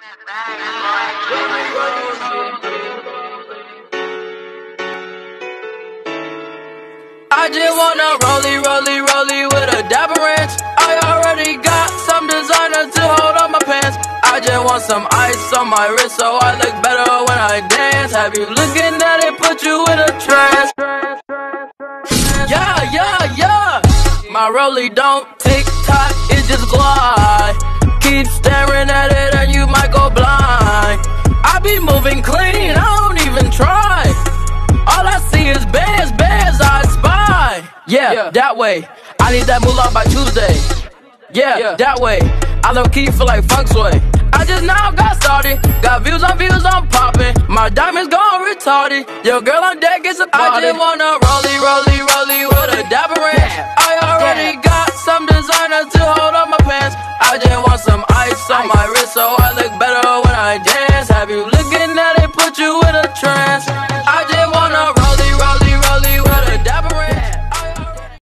I just wanna rollie, rollie, rollie with a dapper ranch. I already got some designer to hold on my pants. I just want some ice on my wrist so I look better when I dance. Have you looking at it, put you in a trance. Yeah, yeah, yeah. My rollie don't tick tock, it just glide. I be moving clean, I don't even try. All I see is bands, bands, I spy. Yeah, Yeah. that way. I need that moolah by Tuesday. Yeah, Yeah. that way. I low key feel like funk sway. I just now got started. Got views on views, I'm popping. My diamonds gone retarded. Your girl on deck is a party. I just wanna rollie, rollie, rollie with a dapper ranch. I already got some designer to hold on my pants. I just want some ice on my wrist so